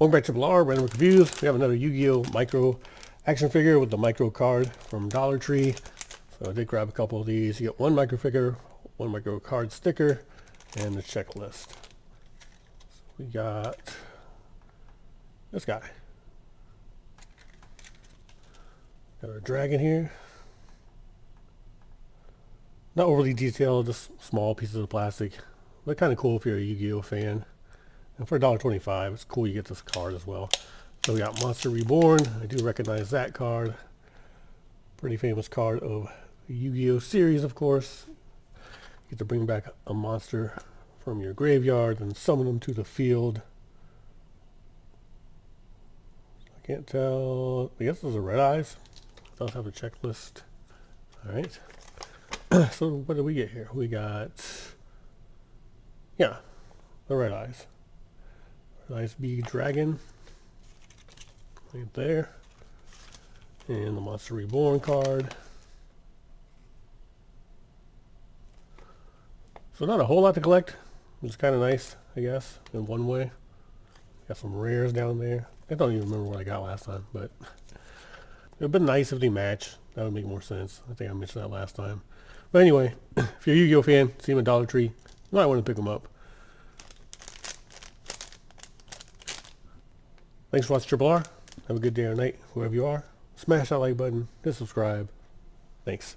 Welcome back to Triple R, Random Reviews. We have another Yu-Gi-Oh! Micro action figure with the micro card from Dollar Tree. So I did grab a couple of these. You get one micro figure, one micro card sticker, and the checklist. So we got this guy. Got our dragon here. Not overly detailed, just small pieces of plastic. But kind of cool if you're a Yu-Gi-Oh fan. And for $1.25, it's cool you get this card as well. So we got Monster Reborn. I do recognize that card. Pretty famous card of the Yu-Gi-Oh series, of course. You get to bring back a monster from your graveyard and summon them to the field. I can't tell. I guess those are red eyes. It does have a checklist. All right. so what did we get here? We got, yeah, the red eyes. Eyes big dragon. Right there. And the Monster Reborn card. So not a whole lot to collect. It's kind of nice, I guess, in one way. Got some rares down there. I don't even remember what I got last time, but it would been nice if they match. That would make more sense. I think I mentioned that last time. But anyway, if you're a Yu-Gi-Oh fan, see them at Dollar Tree, you might want to pick them up. Thanks for watching Triple R. Have a good day or night, wherever you are. Smash that like button, hit subscribe. Thanks.